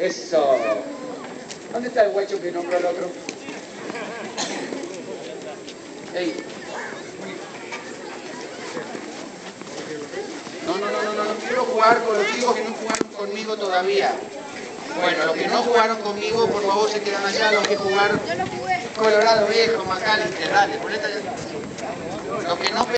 Eso. ¿Dónde está el guacho que nombró al otro? Ey. No, no, no, no, no, no quiero jugar con los chicos que no jugaron conmigo todavía. Bueno, los que no jugaron conmigo, por favor, se quedan allá. Los que jugaron Colorado Viejo, Macalister, dale, ponete allá.